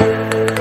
Música